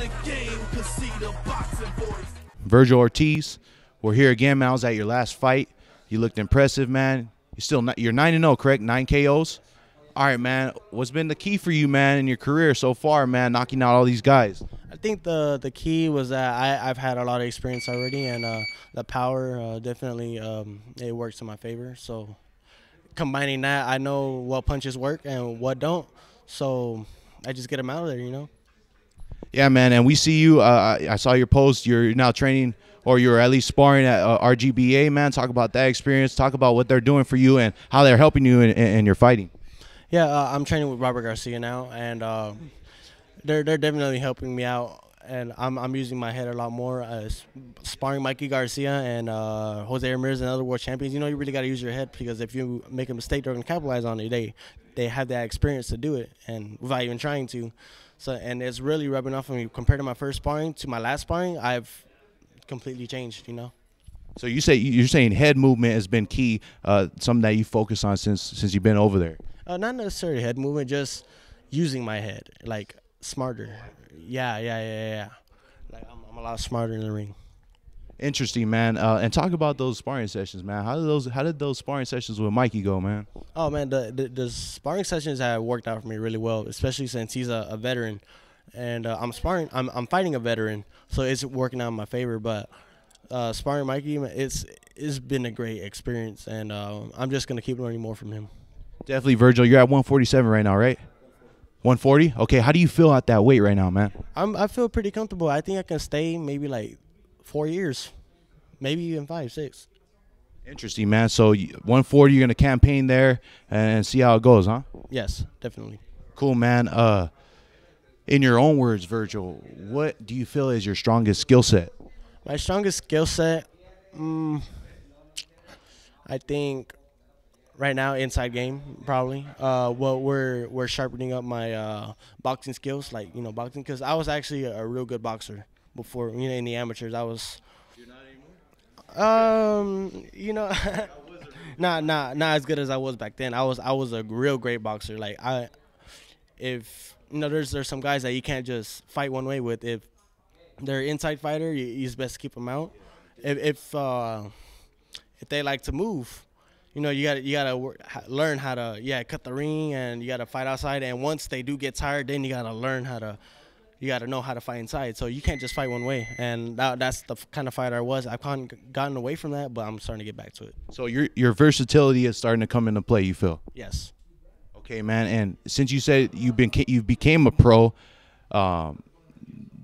the game could see the boxing voice. Vergil Ortiz, we're here again, man. I was at your last fight. You looked impressive, man. You're still not, you're nine and zero, correct? Nine KOs. All right, man. What's been the key for you, man, in your career so far, man? Knocking out all these guys. I think the the key was that I I've had a lot of experience already, and uh, the power uh, definitely um, it works in my favor. So combining that, I know what punches work and what don't. So I just get them out of there, you know. Yeah, man. And we see you. Uh, I saw your post. You're now training, or you're at least sparring at uh, RGBA, man. Talk about that experience. Talk about what they're doing for you and how they're helping you in, in, in your fighting. Yeah, uh, I'm training with Robert Garcia now, and uh, they're they're definitely helping me out. And I'm I'm using my head a lot more. Sparring Mikey Garcia and uh, Jose Ramirez and other world champions. You know, you really got to use your head because if you make a mistake, they're gonna capitalize on it. They they have that experience to do it, and without even trying to. So and it's really rubbing off on me compared to my first sparring to my last sparring. I've completely changed. You know. So you say you're saying head movement has been key, uh, something that you focus on since since you've been over there. Uh, not necessarily head movement, just using my head, like smarter. Yeah, yeah, yeah, yeah. Like I'm, I'm a lot smarter in the ring. Interesting, man. Uh, and talk about those sparring sessions, man. How did those How did those sparring sessions with Mikey go, man? Oh man, the the, the sparring sessions have worked out for me really well, especially since he's a, a veteran, and uh, I'm sparring. I'm I'm fighting a veteran, so it's working out in my favor. But uh, sparring Mikey, it's it's been a great experience, and uh, I'm just gonna keep learning more from him. Definitely, Vergil. You're at 147 right now, right? 140. Okay. How do you feel at that weight right now, man? I'm. I feel pretty comfortable. I think I can stay maybe like four years, maybe even five, six. Interesting, man. So 140, you're gonna campaign there and see how it goes, huh? Yes, definitely. Cool, man. Uh, in your own words, Vergil, what do you feel is your strongest skill set? My strongest skill set, mm, I think right now inside game probably uh well we're we're sharpening up my uh boxing skills like you know boxing because i was actually a, real good boxer before you know in the amateurs i was You're not anymore. um you know not not not as good as i was back then i was i was a real great boxer like i if you know there's there's some guys that you can't just fight one way with if they're inside fighter you, you best keep them out if if uh if they like to move you know, you got you got to learn how to yeah cut the ring, and you got to fight outside. And once they do get tired, then you got to learn how to you got to know how to fight inside. So you can't just fight one way. And that, that's the kind of fighter I was. I've gotten away from that, but I'm starting to get back to it. So your your versatility is starting to come into play. You feel? Yes. Okay, man. And since you said you've been you became a pro, um,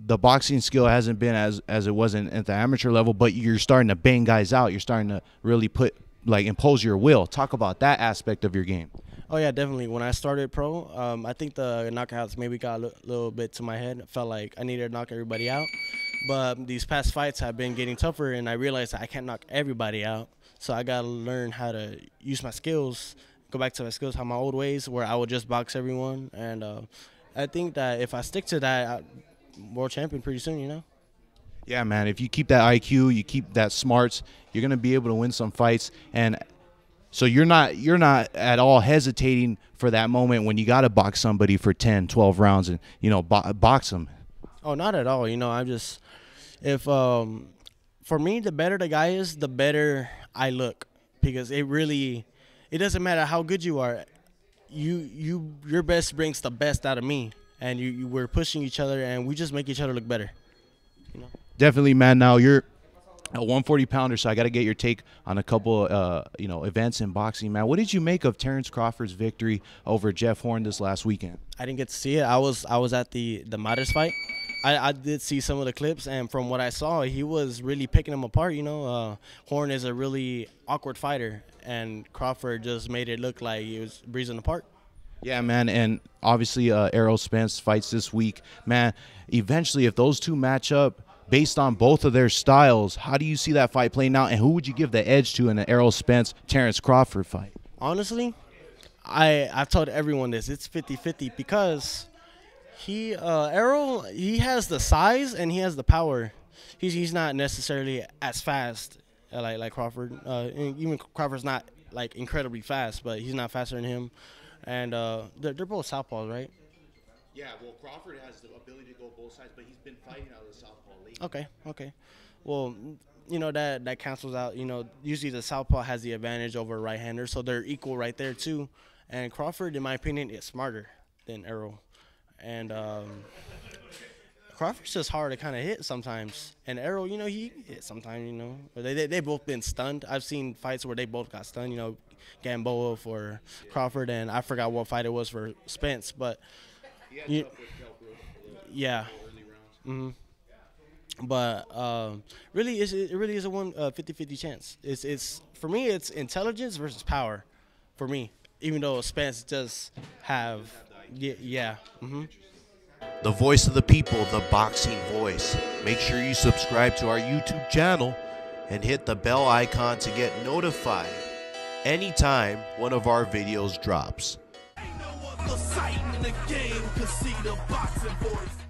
the boxing skill hasn't been as as it was in, at the amateur level, but you're starting to bang guys out. You're starting to really put like impose your will. Talk about that aspect of your game. Oh yeah, definitely. When I started pro, um, I think the knockouts maybe got a little bit to my head. I felt like I needed to knock everybody out. But these past fights have been getting tougher, and I realized I can't knock everybody out. So I gotta learn how to use my skills, go back to my skills, how my old ways, where I would just box everyone. And uh, I think that if I stick to that, I'm world champion pretty soon. You know. Yeah, man. If you keep that IQ, you keep that smarts, you're gonna be able to win some fights. And so you're not you're not at all hesitating for that moment when you got to box somebody for 10, 12 rounds and you know bo- box them. Oh, not at all. You know, I'm just if um for me the better the guy is, the better I look because it really it doesn't matter how good you are. You you your best brings the best out of me and you, you we're pushing each other and we just make each other look better. You know definitely, man. Now you're a 140 pounder, so I got to get your take on a couple, uh, you know, events in boxing, man. What did you make of Terence Crawford's victory over Jeff Horn this last weekend? I didn't get to see it. I was I was at the the Matters fight. I, I did see some of the clips, and from what I saw, he was really picking him apart. You know, uh, Horn is a really awkward fighter, and Crawford just made it look like he was breezing apart. Yeah, man, and obviously uh, Errol Spence fights this week, man. Eventually, if those two match up, based on both of their styles, how do you see that fight playing out, and who would you give the edge to in an Errol Spence Terence Crawford fight? Honestly, I I've told everyone this. It's 50-50 because he uh, Errol he has the size and he has the power. He's he's not necessarily as fast uh, like like Crawford. Uh, even Crawford's not like incredibly fast, but he's not faster than him. And uh, they're, they're both southpaws, right? Yeah, well, Crawford has the ability to go both sides, but he's been fighting out of the southpaw lately. Okay, okay. Well, you know that that cancels out. You know, usually the southpaw has the advantage over a right-hander, so they're equal right there too. And Crawford, in my opinion, is smarter than Errol, and um, Crawford's just hard to kind of hit sometimes. And Errol, you know, he sometimes. You know, they, they they both been stunned. I've seen fights where they both got stunned. You know, Gamboa for Crawford, and I forgot what fight it was for Spence, but He had You- tough with Kell Brook for the yeah. early rounds. but um, really, it's, it really is a one uh, 50-50 chance. It's it's for me, it's intelligence versus power, for me. Even though Spence does have, yeah, yeah. hmm The voice of the people, the boxing voice. Make sure you subscribe to our YouTube channel and hit the bell icon to get notified anytime one of our videos drops. No sight in the game could see the boxing voice.